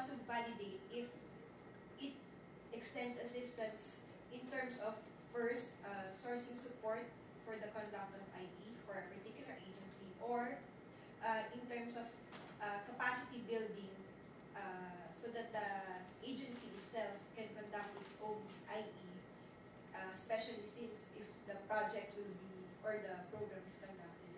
want to validate if it extends assistance in terms of first, uh, sourcing support for the conduct of IE for a particular agency or uh, in terms of uh, capacity building uh, so that the agency itself can conduct its own IE, uh, especially since if the project will be or the program is conducted.